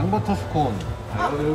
앙버터 스콘. 아, 여기